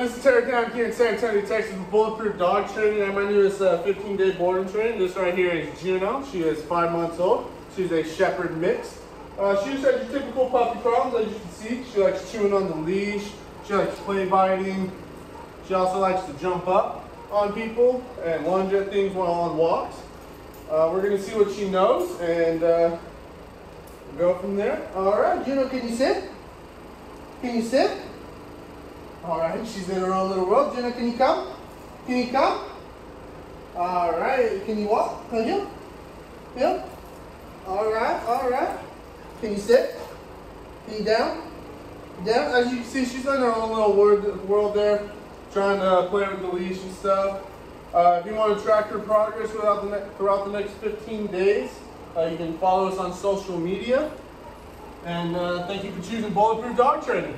this is Terry Town here in San Antonio, Texas with Bulletproof Dog Training and my newest 15-day boarding training. This right here is Juno. She is five months old. She's a Shepherd mix. Uh, she just has your typical puppy problems, as you can see. She likes chewing on the leash. She likes play biting. She also likes to jump up on people and lunge at things while on walks. Uh, we're going to see what she knows and uh, go from there. All right, Juno, can you sit? Can you sit? All right, she's in her own little world. Jenna, can you come? Can you come? All right, can you walk? Can you? Yeah? All right, all right. Can you sit? Can you down? Down? As you can see, she's in her own little world, world there, trying to play with the leash and stuff. Uh, if you want to track her progress throughout the, throughout the next 15 days, uh, you can follow us on social media. And uh, thank you for choosing Bulletproof Dog Training.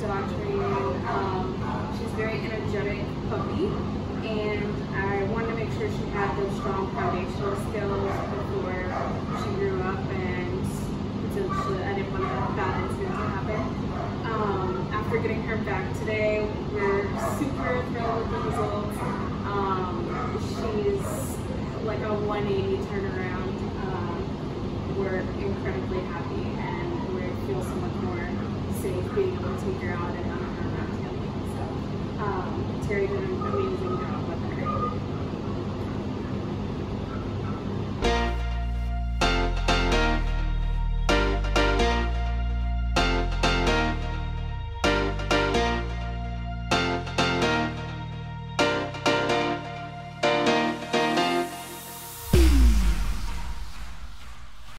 dog training. Um, she's very energetic puppy, and I wanted to make sure she had those strong foundational skills before she grew up, and potentially I didn't want that incident to happen. Um, after getting her back today, we're super thrilled with the results. Um, she's like a 180 turnaround. Um, we're incredibly happy, and we feel so much more being able to take her out and have her around him. So um, Terry did an amazing